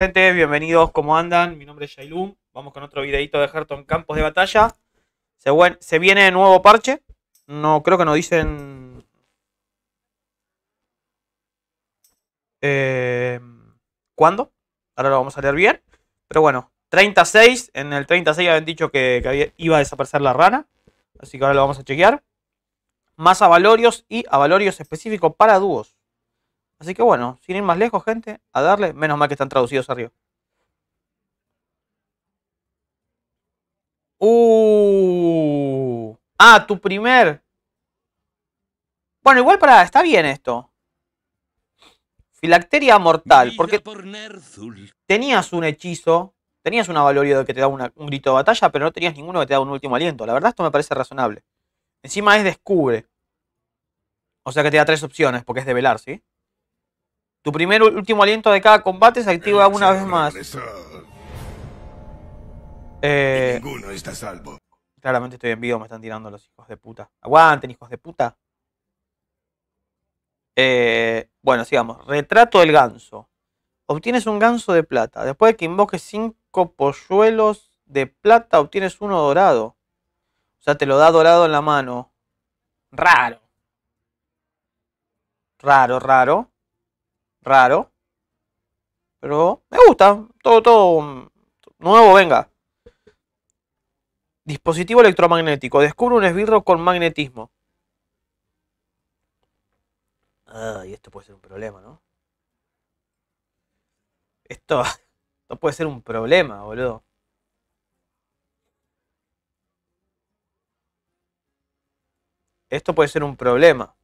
Gente, bienvenidos, ¿cómo andan? Mi nombre es Shailun. Vamos con otro videito de Hearthstone Campos de Batalla. Se, buen- se viene nuevo parche. No, creo que nos dicen. Eh, ¿Cuándo? Ahora lo vamos a leer bien. Pero bueno, 36. En el 36 habían dicho que, que iba a desaparecer la rana. Así que ahora lo vamos a chequear. Más avalorios y avalorios específicos para dúos. Así que bueno, sin ir más lejos, gente, a darle. Menos mal que están traducidos arriba. Uh. Ah, tu primer. Bueno, igual para. Está bien esto. Filacteria mortal. Porque tenías un hechizo. Tenías un avalorio de que te da una- un grito de batalla, pero no tenías ninguno que te da un último aliento. La verdad, esto me parece razonable. Encima es descubre. O sea que te da tres opciones, porque es de velar, ¿sí? Tu primer último aliento de cada combate se activa una vez más. Eh, Ninguno está salvo. claramente estoy en vivo, me están tirando los hijos de puta. Aguanten, hijos de puta. Eh, bueno, sigamos. Retrato del ganso. Obtienes un ganso de plata. Después de que invoques cinco polluelos de plata, obtienes uno dorado. O sea, te lo da dorado en la mano. Raro. Raro, raro. Raro. Pero me gusta. Todo, todo nuevo, venga. Dispositivo electromagnético. Descubre un esbirro con magnetismo. Ay, esto puede ser un problema, ¿no? Esto, esto puede ser un problema, boludo. Esto puede ser un problema.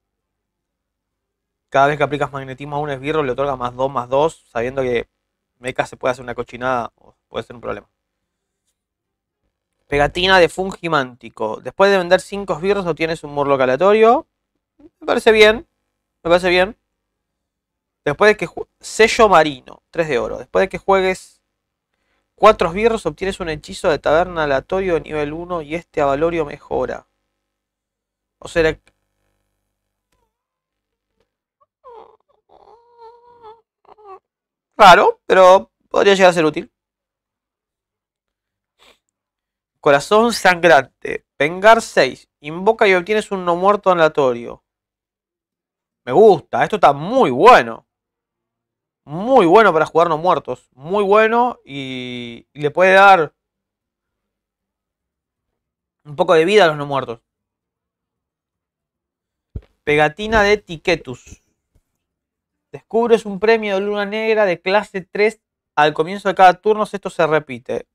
Cada vez que aplicas magnetismo a un esbirro le otorga más 2 más 2, sabiendo que Mecha se puede hacer una cochinada, o puede ser un problema. Pegatina de fungimántico. Después de vender 5 esbirros obtienes un murloc aleatorio. Me parece bien. Me parece bien. Después de que sello marino, 3 de oro. Después de que juegues 4 esbirros obtienes un hechizo de taberna aleatorio de nivel 1 y este avalorio mejora. O sea, raro, pero podría llegar a ser útil. Corazón sangrante. Vengar 6. Invoca y obtienes un no muerto aleatorio. Me gusta. Esto está muy bueno. Muy bueno para jugar no muertos. Muy bueno. Y, y le puede dar un poco de vida a los no muertos. Pegatina de Tiquetus. Descubres un premio de luna negra de clase 3 al comienzo de cada turno. Esto se repite.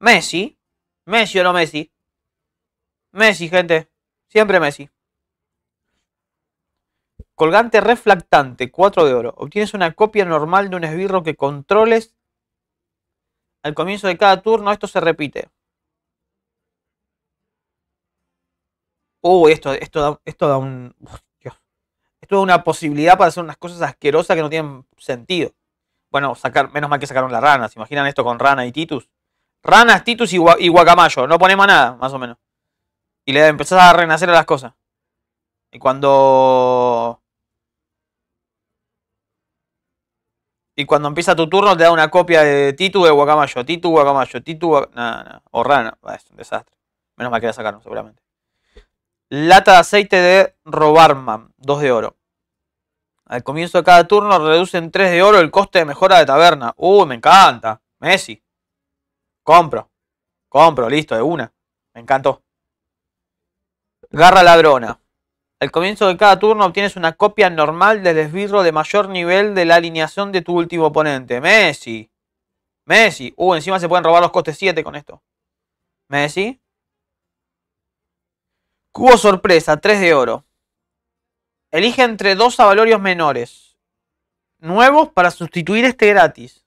Messi. Messi o no Messi. Messi, gente. Siempre Messi. Colgante reflectante, 4 de oro. Obtienes una copia normal de un esbirro que controles. Al comienzo de cada turno esto se repite. Uy, esto, esto, esto da un... Esto da una posibilidad para hacer unas cosas asquerosas que no tienen sentido. Bueno, sacar, menos mal que sacaron la rana. ¿Se imaginan esto con rana y Titus? Ranas, Titus y, gua- y guacamayo. No ponemos nada, más o menos. Y le empezás a renacer a las cosas. Y cuando. Y cuando empieza tu turno te da una copia de Titu de Guacamayo. Titu, Guacamayo, Titu, Guac- Nada, nada. O Rana. Bah, es un desastre. Menos mal que la sacaron, seguramente. Lata de aceite de Robarman. 2 de oro. Al comienzo de cada turno reducen 3 de oro el coste de mejora de taberna. Uy, me encanta. Messi. Compro. Compro, listo, de una. Me encantó. Garra ladrona. Al comienzo de cada turno obtienes una copia normal del esbirro de mayor nivel de la alineación de tu último oponente. Messi. Messi. Uh, encima se pueden robar los costes 7 con esto. Messi. Cubo sorpresa, 3 de oro. Elige entre dos avalorios menores. Nuevos para sustituir este gratis.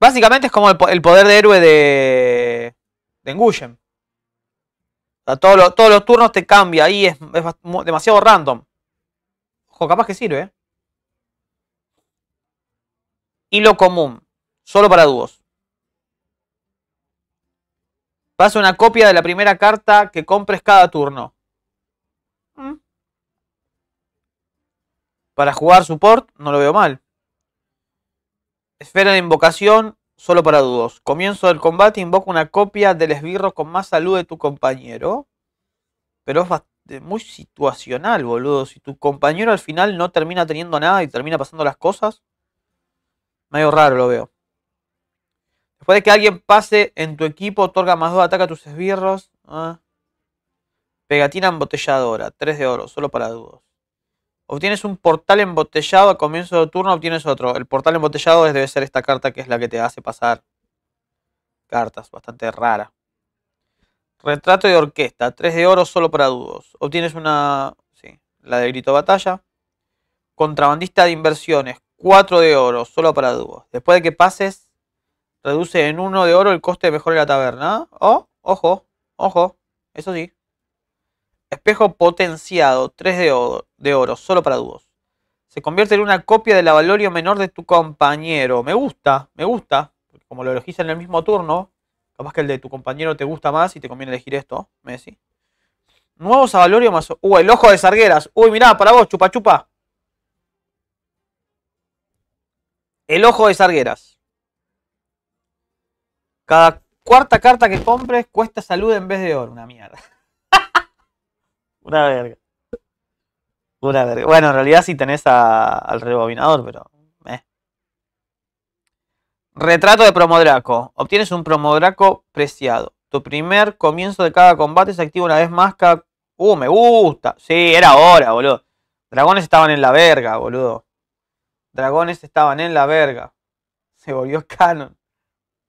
Básicamente es como el, po- el poder de héroe de. de Nguyen. todos, los, todos los turnos te cambia. Ahí es, demasiado random. Ojo, capaz que sirve. ¿eh? Hilo común. Solo para dúos. Pasa una copia de la primera carta que compres cada turno. Mm. Para jugar support, no lo veo mal. Esfera de invocación, solo para dúos. Comienzo del combate, invoca una copia del esbirro con más salud de tu compañero. Pero es muy situacional, boludo. Si tu compañero al final no termina teniendo nada y termina pasando las cosas, medio raro lo veo. Después de que alguien pase en tu equipo, otorga más 2 ataca a tus esbirros. Ah. Pegatina embotelladora, 3 de oro, solo para dúos. Obtienes un portal embotellado a comienzo de turno, obtienes otro. El portal embotellado debe ser esta carta que es la que te hace pasar cartas, bastante rara. Retrato de orquesta, 3 de oro solo para dúos. Obtienes una... Sí, la de grito batalla. Contrabandista de inversiones, 4 de oro solo para dúos. Después de que pases, reduce en 1 de oro el coste de mejor de la taberna. Oh, ojo, ojo, eso sí. Espejo potenciado, 3 de oro, solo para dúos. Se convierte en una copia del avalorio menor de tu compañero. Me gusta, me gusta. como lo elegís en el mismo turno, capaz que el de tu compañero te gusta más y te conviene elegir esto, Messi. Nuevos avalorios más... Uh, el ojo de Sargueras. Uy, mirá, para vos, chupa chupa. El ojo de Sargueras. Cada cuarta carta que compres cuesta salud en vez de oro. Una mierda. Una verga. Una verga. Bueno, en realidad sí tenés al rebobinador, pero. Retrato de Promodraco. Obtienes un Promodraco preciado. Tu primer comienzo de cada combate se activa una vez más cada. Uh, me gusta. Sí, era hora, boludo. Dragones estaban en la verga, boludo. Dragones estaban en la verga. Se volvió canon.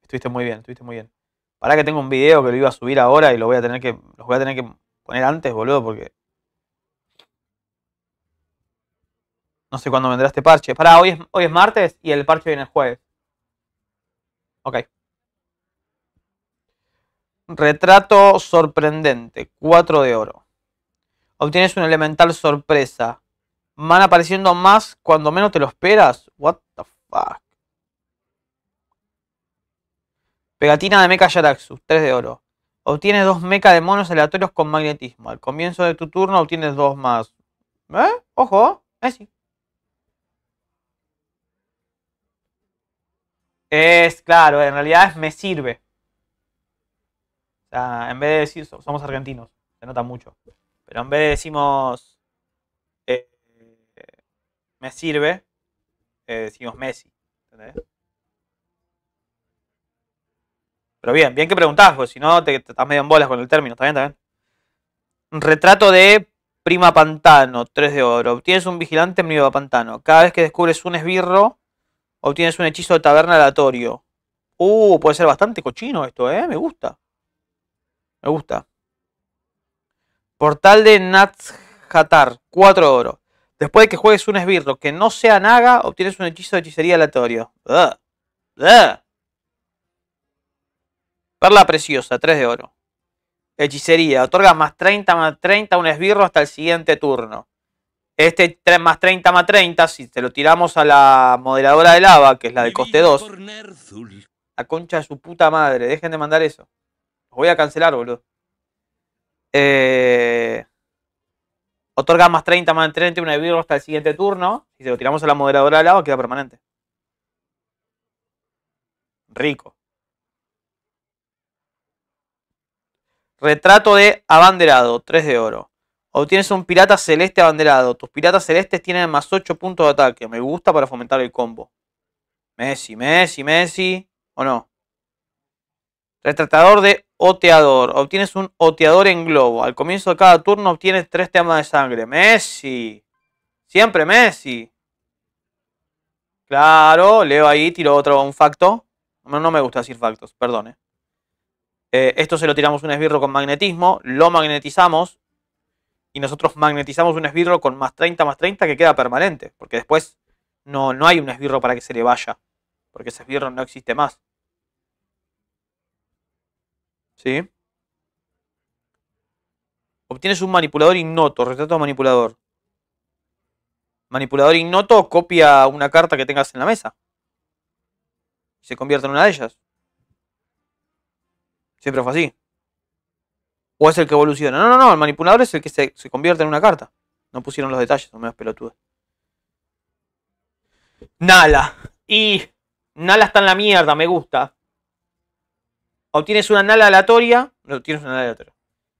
Estuviste muy bien, estuviste muy bien. Para que tengo un video que lo iba a subir ahora y lo voy a tener que. Los voy a tener que antes, boludo, porque. No sé cuándo vendrá este parche. Pará, hoy es, hoy es martes y el parche viene el jueves. Ok. Retrato sorprendente. 4 de oro. Obtienes un elemental sorpresa. Van apareciendo más cuando menos te lo esperas. What the fuck. Pegatina de Mecha Yaraxus. 3 de oro. Obtienes dos mecha de monos aleatorios con magnetismo. Al comienzo de tu turno obtienes dos más. ¿Eh? Ojo, Messi. Es claro, en realidad es me sirve. O sea, en vez de decir, somos argentinos, se nota mucho. Pero en vez de decimos eh, me sirve, eh, decimos Messi. ¿entendés? Pero bien, bien que preguntás, porque si no te, estás medio en bolas con el término. ¿Está bien? ¿Está bien? Retrato de Prima Pantano, 3 de oro. Obtienes un vigilante en Prima Pantano. Cada vez que descubres un esbirro, obtienes un hechizo de taberna aleatorio. Uh, puede ser bastante cochino esto, ¿eh? Me gusta. Me gusta. Portal de Natshatar, 4 de oro. Después de que juegues un esbirro que no sea Naga, obtienes un hechizo de hechicería aleatorio. Perla preciosa, 3 de oro. Hechicería. Otorga más 30 más 30 un esbirro hasta el siguiente turno. Este 3 más 30 más 30, si te lo tiramos a la moderadora de lava, que es la de coste 2. La concha de su puta madre. Dejen de mandar eso. Los voy a cancelar, boludo. Eh, otorga más 30 más 30 un esbirro hasta el siguiente turno. Si se lo tiramos a la moderadora de lava, queda permanente. Rico. Retrato de abanderado, 3 de oro. Obtienes un pirata celeste abanderado. Tus piratas celestes tienen más 8 puntos de ataque. Me gusta para fomentar el combo. Messi, Messi, Messi. ¿O no? Retratador de oteador. Obtienes un oteador en globo. Al comienzo de cada turno obtienes 3 temas de sangre. Messi. Siempre Messi. Claro, leo ahí, tiro otro, un facto. No, me gusta decir factos, perdone. Eh, esto se lo tiramos un esbirro con magnetismo, lo magnetizamos y nosotros magnetizamos un esbirro con más 30 más 30 que queda permanente, porque después no, no hay un esbirro para que se le vaya, porque ese esbirro no existe más. ¿Sí? Obtienes un manipulador ignoto, retrato manipulador. Manipulador ignoto copia una carta que tengas en la mesa. Y se convierte en una de ellas. Siempre fue así. O es el que evoluciona. No, no, no. El manipulador es el que se, convierte en una carta. No pusieron los detalles, no me das pelotudo. Nala. Y Nala está en la mierda, me gusta. Obtienes una Nala aleatoria. No, tienes una Nala aleatoria.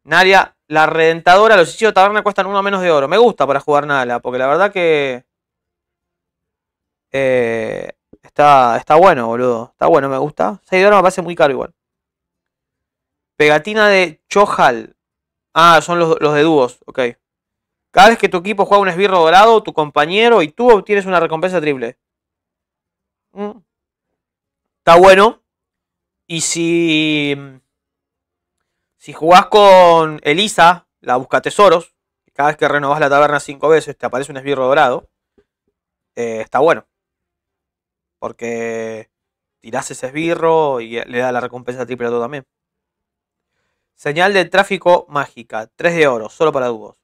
Nalia, la redentadora, los hechizos de taberna cuestan uno menos de oro. Me gusta para jugar Nala, porque la verdad que. Eh, está, está bueno, boludo. Está bueno, me gusta. 6 de oro me parece muy caro igual. Pegatina de Chohal. Ah, son los, los de dúos, ok. Cada vez que tu equipo juega un esbirro dorado, tu compañero y tú obtienes una recompensa triple. Mm. Está bueno. Y si. Si jugás con Elisa, la busca tesoros, cada vez que renovas la taberna cinco veces te aparece un esbirro dorado. eh, está bueno. Porque tirás ese esbirro y le da la recompensa triple a todo también. Señal de tráfico mágica, 3 de oro, solo para dúos.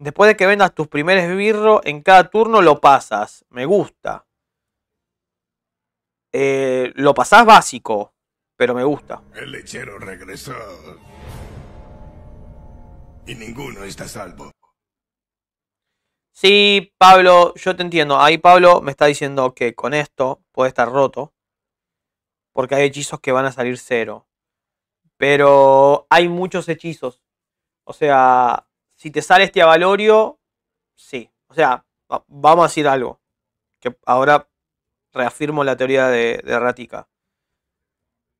Después de que vendas tus primeros esbirro, en cada turno lo pasas. Me gusta. Eh, lo pasás básico, pero me gusta. El lechero regresó. Y ninguno está a salvo. Sí, Pablo, yo te entiendo. Ahí Pablo me está diciendo que con esto puede estar roto. Porque hay hechizos que van a salir cero. Pero hay muchos hechizos. O sea, si te sale este avalorio, sí. O sea, va- vamos a decir algo. Que ahora reafirmo la teoría de, de Ratica.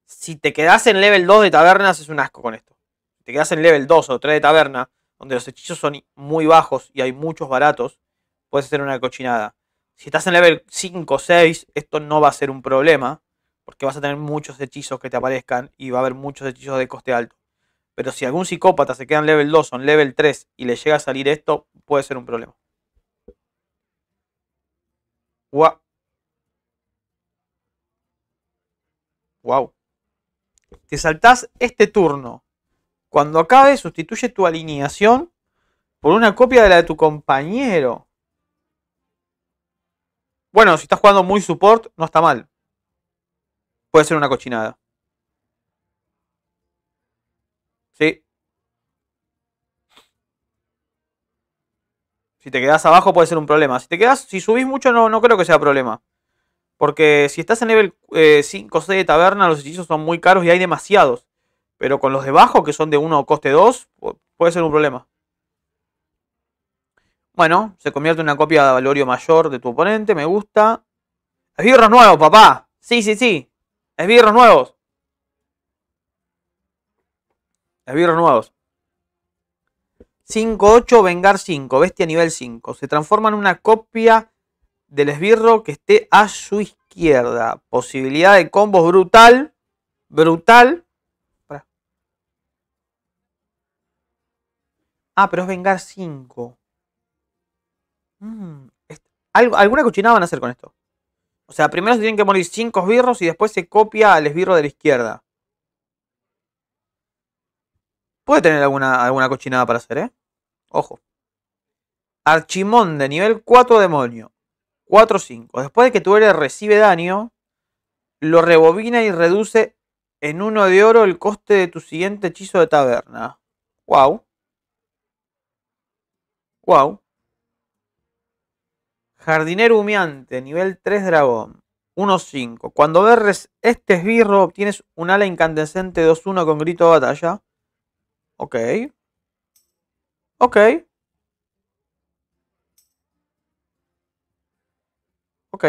Si te quedas en level 2 de tabernas, es un asco con esto. Si te quedas en level 2 o 3 de taberna, donde los hechizos son muy bajos y hay muchos baratos, puede ser una cochinada. Si estás en level 5 o 6, esto no va a ser un problema, porque vas a tener muchos hechizos que te aparezcan y va a haber muchos hechizos de coste alto. Pero si algún psicópata se queda en level 2 o en level 3 y le llega a salir esto, puede ser un problema. Gua- Wow. Te saltás este turno. Cuando acabe, sustituye tu alineación por una copia de la de tu compañero. Bueno, si estás jugando muy support, no está mal. Puede ser una cochinada. Sí. Si te quedas abajo puede ser un problema. Si te quedas, si subís mucho no, no creo que sea problema. Porque si estás en level 5 o 6 de taberna, los hechizos son muy caros y hay demasiados. Pero con los de bajo, que son de 1 o coste 2, pu- puede ser un problema. Bueno, se convierte en una copia de valorio mayor de tu oponente, me gusta. Esbirros nuevos, papá. Sí, sí, sí. Esbirros nuevos. Esbirros nuevos. 5-8, Vengar 5, Bestia nivel 5. Se transforma en una copia del esbirro que esté a su izquierda. Posibilidad de combos brutal. Brutal. Pará. Ah, pero es Vengar 5. Mm, alguna cochinada van a hacer con esto. O sea, primero se tienen que morir 5 esbirros y después se copia al esbirro de la izquierda. Puede tener alguna, alguna cochinada para hacer, ¿eh? Ojo. Archimón de nivel 4 demonio. 4-5. Después de que tu héroe recibe daño, lo rebobina y reduce en 1 de oro el coste de tu siguiente hechizo de taberna. Wow. Wow. Jardinero humeante, nivel 3 dragón. 1-5. Cuando berres este esbirro, obtienes un ala incandescente 2-1 con grito de batalla. Ok. Ok. Ok.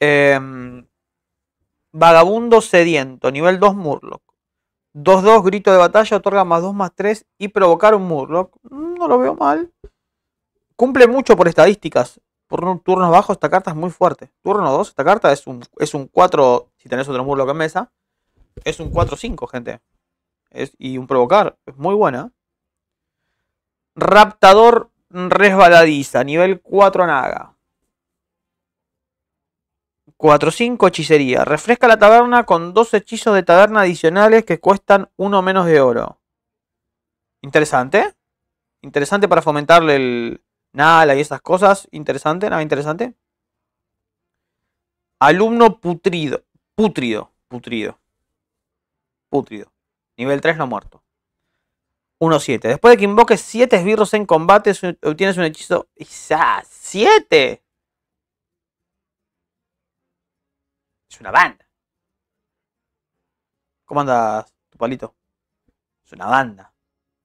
Em, vagabundo sediento, nivel 2 Murloc. 2-2, grito de batalla, otorga más 2 más 3 y provocar un Murloc. Mm, No lo veo mal. Cumple mucho por estadísticas. Por turnos bajos, esta carta es muy fuerte. Turno 2, esta carta es un, es un 4, si tenés otro Murloc en mesa. Es un 4-5, gente. Es, y un provocar. Es muy buena. Raptador resbaladiza. Nivel 4 Naga. 4-5 hechicería. Refresca la taberna con dos hechizos de taberna adicionales que cuestan uno menos de oro. Interesante. Interesante para fomentarle el Nala y esas cosas. Interesante, nada interesante. Alumno putrido. Putrido. Putrido. Putrido. Nivel 3 no muerto. 1-7. Después de que invoques 7 esbirros en combate, obtienes un hechizo. ¡7! Es una banda. ¿Cómo andas, tu palito? Es una banda.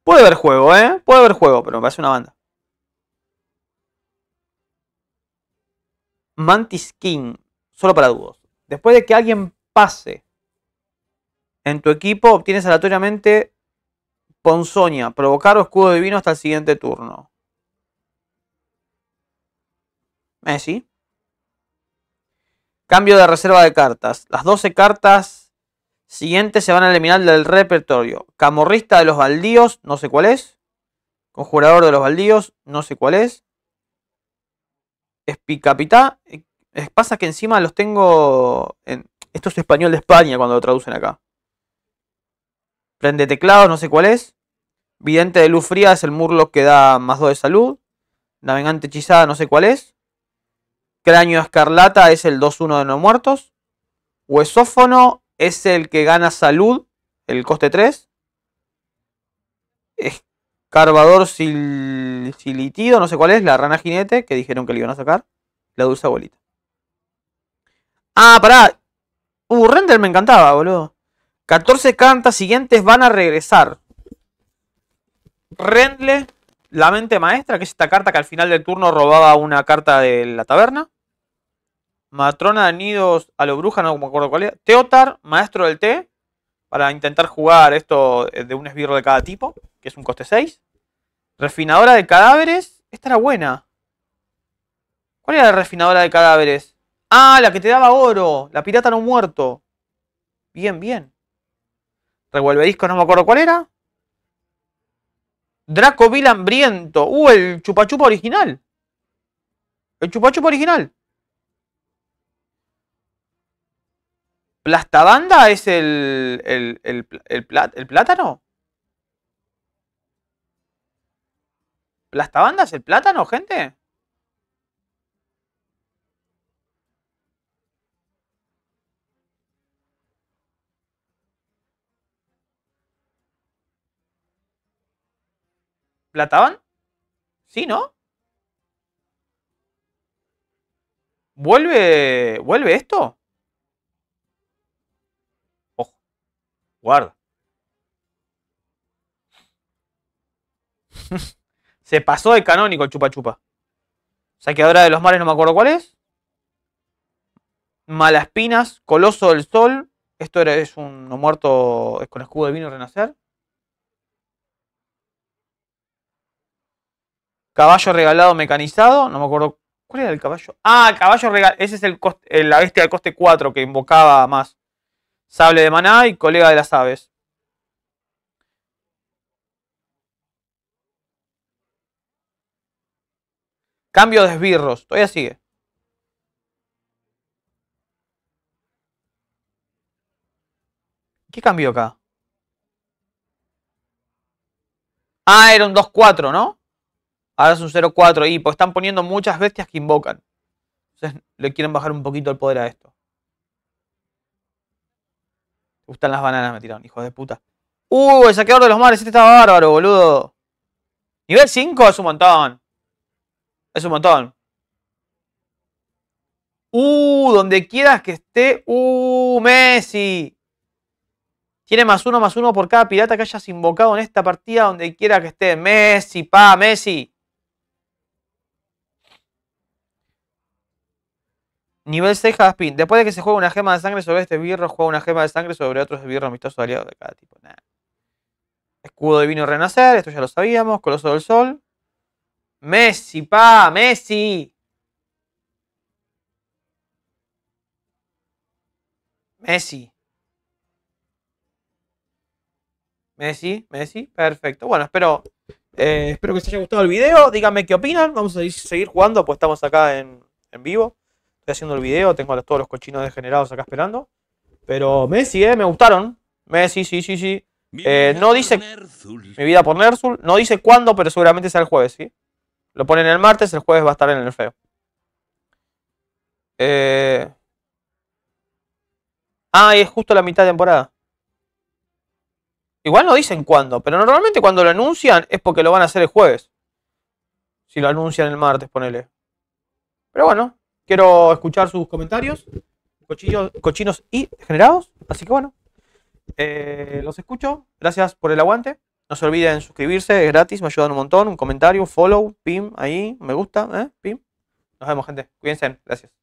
Puede haber juego, ¿eh? Puede haber juego, pero me parece una banda. Mantis King. Solo para dúos. Después de que alguien pase en tu equipo, obtienes aleatoriamente Ponzoña, provocar o escudo divino hasta el siguiente turno. Messi. Cambio de reserva de cartas. Las 12 cartas siguientes se van a eliminar del repertorio. Camorrista de los baldíos, no sé cuál es. Conjurador de los baldíos, no sé cuál es. Espicapitá. Eh, pasa que encima los tengo en... Esto es español de España cuando lo traducen acá. Prende teclado, no sé cuál es. Vidente de luz fría es el murlo que da más 2 de salud. Navegante hechizada, no sé cuál es. Cráneo escarlata es el 2-1 de no muertos. Huesófono es el que gana salud, el coste 3. Escarbador silitido, no sé cuál es. La rana jinete, que dijeron que le iban a sacar. La dulce abuelita. Ah, pará. Uh, Render me encantaba, boludo. 14 cartas siguientes van a regresar. Rendle, la mente maestra, que es esta carta que al final del turno robaba una carta de la taberna. Matrona de nidos a lo bruja, no me acuerdo cuál era. Teotar, maestro del té, para intentar jugar esto de un esbirro de cada tipo, que es un coste 6. Refinadora de cadáveres, esta era buena. ¿Cuál era la refinadora de cadáveres? Ah, la que te daba oro, la pirata no muerto. Bien, bien. Revuelve disco, no me acuerdo cuál era. Draco Vil hambriento. Uh, el chupachupa original. El chupachupa original. ¿Plastabanda es el, el, el, el plátano? ¿Plastabanda es el plátano, gente? ¿Plataban? Sí, ¿no? ¿Vuelve. ¿Vuelve esto? Ojo. Guarda. Se pasó de canónico el chupa chupa. Saqueadora de los mares, no me acuerdo cuál es. Malaspinas, Coloso del Sol. Esto era, es un no muerto es con escudo de vino renacer. Caballo regalado mecanizado. No me acuerdo. ¿Cuál era el caballo? Ah, caballo regalado. Ese es el coste, la bestia del coste 4 que invocaba más. Sable de maná y colega de las aves. Cambio de esbirros. Todavía sigue. ¿Qué cambió acá? Ah, era un 2-4, ¿no? Ahora es un 0-4 y pues están poniendo muchas bestias que invocan. Entonces le quieren bajar un poquito el poder a esto. ¿Te gustan las bananas? Me tiraron, hijos de puta. Uh, el saqueador de los mares, este estaba bárbaro, boludo. Nivel 5 es un montón. Es un montón. Uh, donde quieras que esté. Uh, Messi. Tiene más uno, más uno por cada pirata que hayas invocado en esta partida, donde quiera que esté. Messi, pa, Messi. Nivel 6 Jaspin. Después de que se juegue una gema de sangre sobre este birro, juega una gema de sangre sobre otros birros amistosos aliados de cada tipo. Escudo de vino renacer, esto ya lo sabíamos. Coloso del sol. Messi, pa, Messi. Messi. Messi, Messi, perfecto. Bueno, espero, eh, espero que les haya gustado el video. Díganme qué opinan. Vamos a seguir jugando, pues estamos acá en, en vivo. Estoy haciendo el video, tengo todos los cochinos degenerados acá esperando. Pero Messi, eh, me gustaron. Messi, sí, sí, sí. Eh, no dice mi vida por Nersul. No dice cuándo, pero seguramente sea el jueves, ¿sí? Lo ponen el martes, el jueves va a estar en el feo. Eh... Ah, y es justo la mitad de temporada. Igual no dicen cuándo, pero normalmente cuando lo anuncian es porque lo van a hacer el jueves. Si lo anuncian el martes, ponele. Pero bueno, quiero escuchar sus comentarios. Cochillos, cochinos y degenerados. Así que bueno. eh, los escucho. Gracias por el aguante. No se olviden suscribirse, es gratis, me ayudan un montón. Un comentario, un follow, pim, ahí, me gusta, ¿eh? Pim. Nos vemos, gente. Cuídense. Gracias.